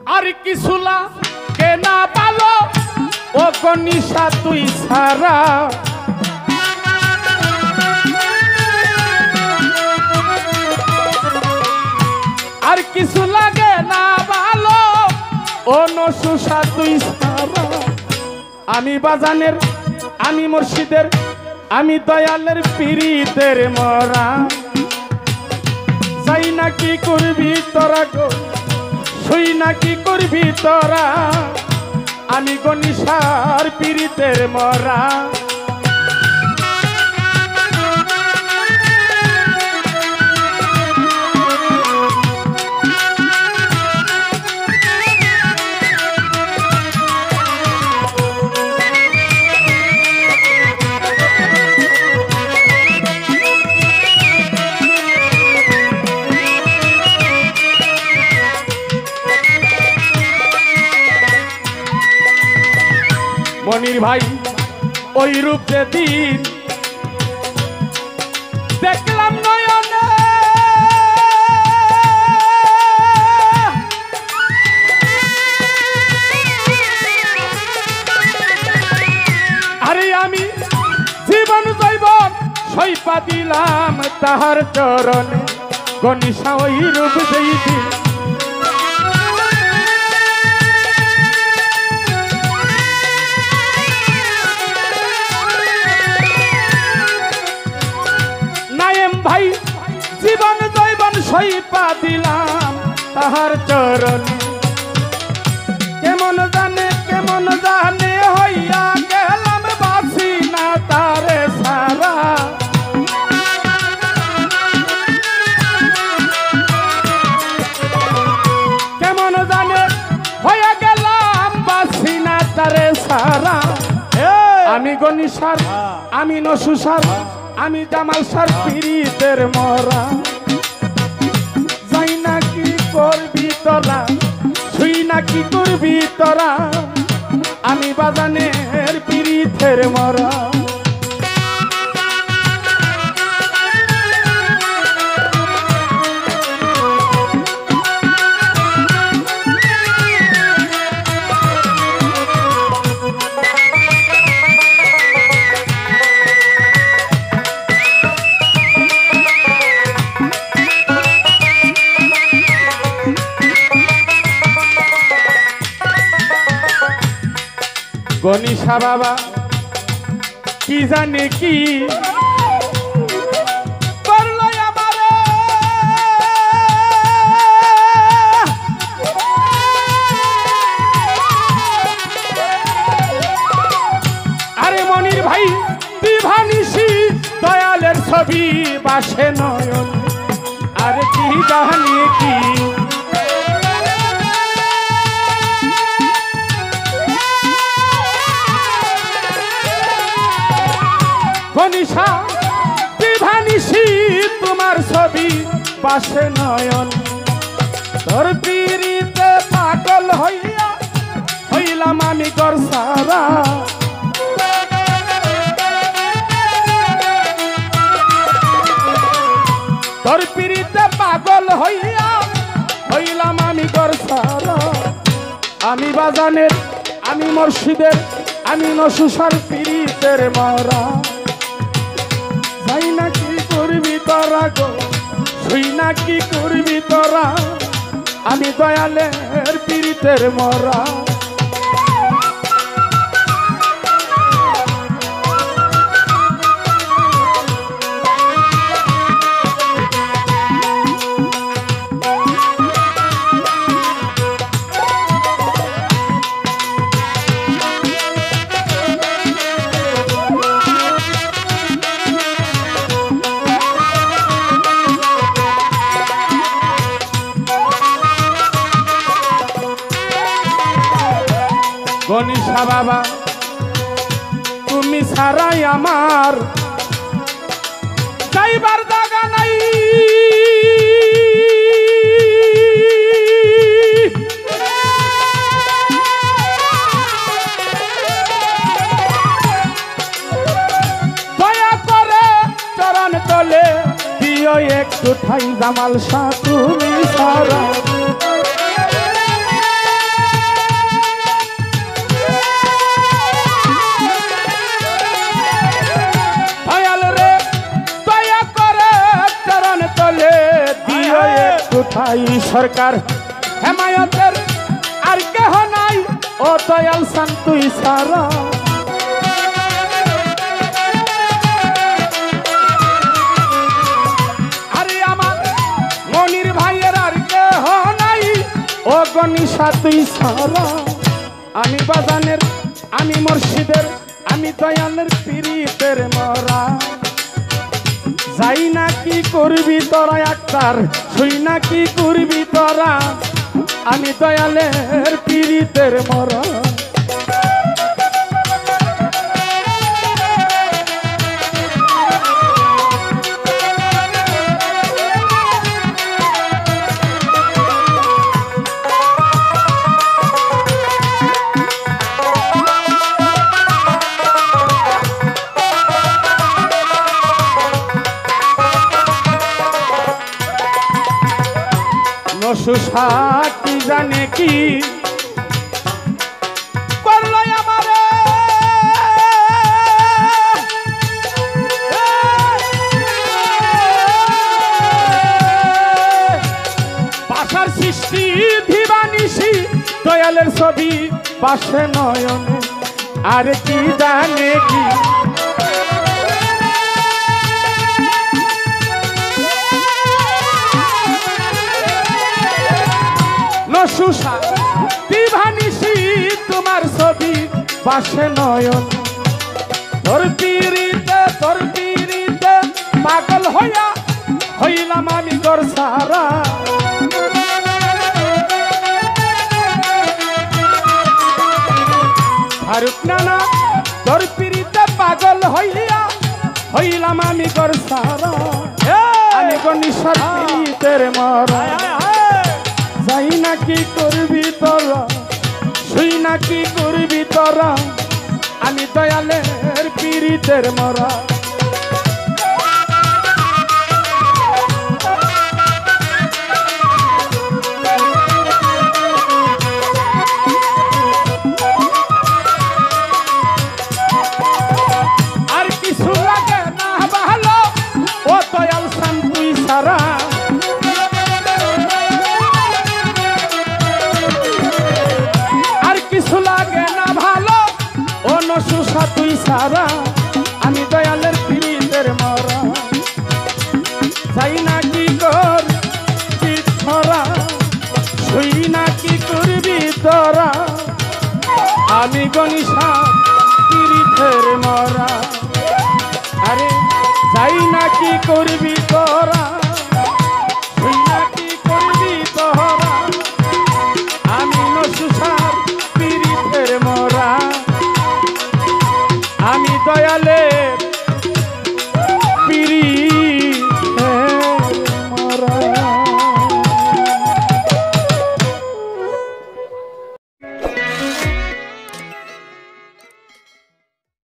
আর কিছুলা কেনা পালো? ও কনিশা তুই সারা আর কিছু লাগে না ভালো ও নসুসা, তুই সারা আমি বাজানের, আমি মুর্শিদের আমি দয়ালের পীড়িতের মরা। যাই না কি করবি তোরা গো? শুই না কি করবি তোরা? আমি গনিসার পীড়িতের মরা। মনির ভাই, ওই রূপ যেদিন দেখলাম নয়নে। আরে আমি জীবন জৈবন সৈপা দিলাম তাহার চরণে। গণিসা ওই রূপ যেদিন নায়েম সইপা দিলাম তাহার চরণ। কেমন জানে কেমন জানে হইয়া গেলাম বাসি না তারে সারা। কেমন জানে হইয়া গেলাম বাসি না তারে সারা। আমি গনিসার আমি নসুসার আমি জামাল সার পীড়িতের মরা। করবি তোরা? ছুই না কি করবি তোরা? আমি বাজানের পিড়ি ফের মরা। গনিশা বাবা কি জানে কি আরে মনির ভাই বিভানিসি দয়ালের ছবি বাসে নয়ন পাশে নয়ন। তোর পিড়িতে পাগল হইয়া হইলাম আমি কর সারা তোর পিড়িতে পাগল হইয়া হইলাম আমি কর সারা আমি বাজানের, আমি মর্শিদের আমি নসুসার পীড়িতের মরা। যাই না কি করবি তোরা গো? শুই নাকি করবি তোরা? আমি দয়ালের পীড়িতের মরা। গনিশা বাবা তুমি সারাই আমার যাইবার জায়গা নাই। একটু ঠাই জামাল শাহ তুমি সারা সরকার হেমায়তের আর কেহ নাই। ও দয়াল শান্তুই সারা আরে আমার মনির ভাইয়ের আর কেহ নাই। ও তুই সারা আমি বাজানের, আমি মুর্শিদের আমি দয়ালের পীড়িতের মরা। যাই না কি করবি তোরা একটার শুই না কি করবি তোরা? আমি দয়ালের পীড়িতের মরা নশুষা কি? জানে কি সৃষ্টি দিবানিসি দয়ালের ছবি পাশে নয়নে। আর কি জানে কি? নশুষা দিভানিসি তোমার ছবি পাশে নয়ন। তোর পিড়িতে তোর পিড়িতে পাগল হইয়া হইলাম আমি গর সারা। ফারুক নানা তোর পিড়িতে পাগল হইয়া হইলাম আমি গর সারা। আমি গনিশ্বর পিড়িতের মরা। যাই না কি করবি তোরা? শুই না কি করবি তোরা? আমি দয়ালের পীড়িতের মরা। লাগে না ভালো, ও নশুষা তুই সারা, আমি দয়ালের পীড়িতের মরা। যাই না কি কর ছড়া শুই না কি করবি তোরা আমি গনিষা পীড়িতের মরা। আরে, যাই না কি করবি তোরা আমি দয়ালে